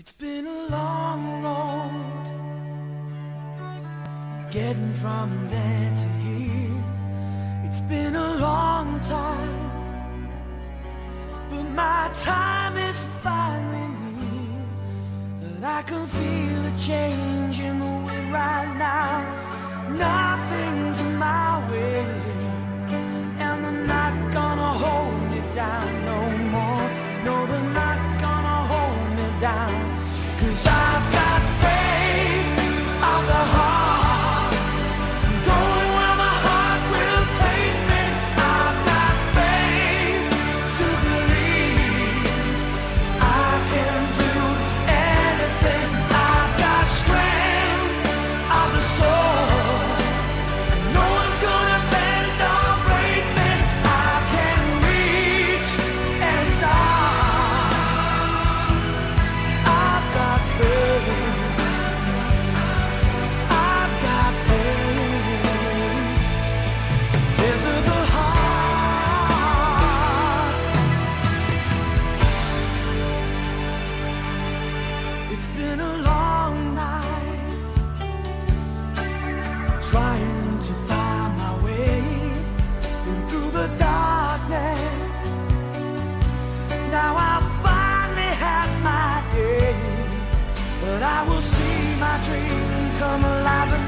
It's been a long road getting from there to here. It's been a long time, but my time is finally near, and I can feel a change in the wind right now. Nothing's in my way. dream come alive